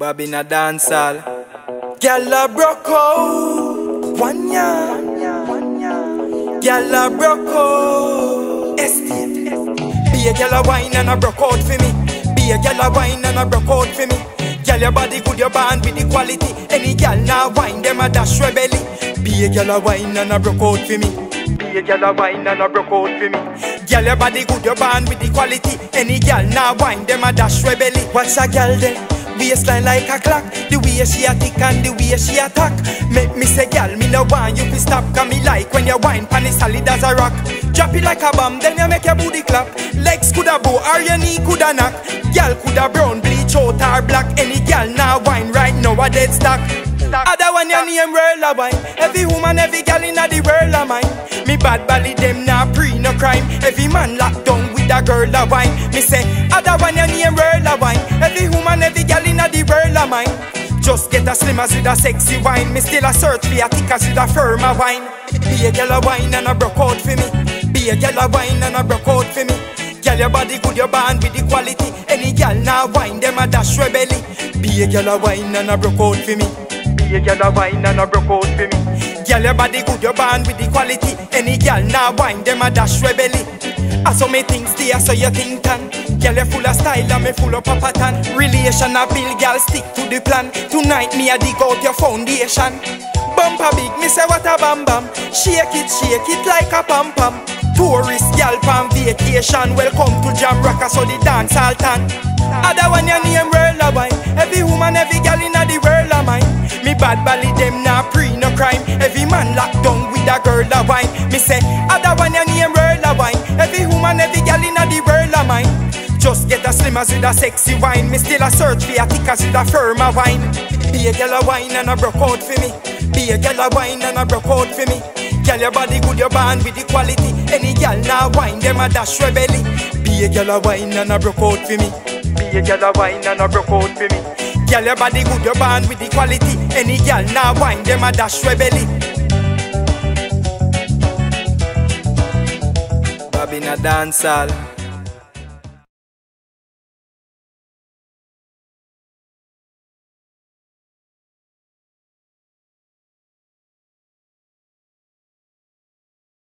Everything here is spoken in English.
Bobby in a dancehall. Gyal a broke out, one yard. Gyal a broke out, estate. Be a gyal a wine and a broke out for me. Be a gyal a wine and a broke out for me. Gyal your body good, your band with the quality. Any gyal now wine, them a dash rebelly. Be a gyal a wine and a broke out for me. Be a gyal a wine and a broke out for me. Gyal your body good, your band with the quality. Any gyal now wine, them a dash rebelly. What's a gyal there? Waistline like a clock. The way she a tick and the way she attack Make me say gal, me no want you to stop. Cause me like when you wine pan it solid as a rock. Drop it like a bomb, then you make your booty clap. Legs coulda bow or your knee coulda knock. Gal coulda brown, bleach out or black. Any gal now wine right now a dead stock. Other one your name world a wine. Every woman, every gal inna the world a mine. Me bad belly them nah pre no crime. Every man locked down with a girl a wine. Me say Just get a slim as with a sexy wine Me still a search for a thick as with a firm a wine Be a gal a wine and a broke out for me Be a gal a wine and a broke out for me Girl, your body good, your band with the quality. Any girl now wine, them a dash rebelly. Be a girl a wine and a broke out for me. Be a girl a wine and a broke out for me. Girl, your body good, your band with the quality. Any girl now wine, them a dash rebelly. I saw me things stay, so you think tan. Girl, you full of style and me full of a pattern. Relation a bill, girl, stick to the plan. Tonight me a dig out your foundation. Bumper big, me say what a bam bam. Shake it, shake it like a pam pam. Tourist gal pan vacation Welcome to Jam Rocker so the dance all tan Other one your name wine Every woman, every gal inna the world a mine Me bad belly them nah pre no crime Every man locked down with a girl a wine Me say slim as with a sexy wine Me still a search for a thick as with a firm a wine Be a gal a wine and a broke out for me Be a gal a wine and a broke out for me Girl, your body good, your band with the quality. Any girl now wine, them a dash rebelly. Be a girl a wine and a broke out for me. Be a girl a wine and a broke out for me. Girl, your body good, your band with the quality. Any girl now wine, them a dash rebelly. Bobby in a dancehall.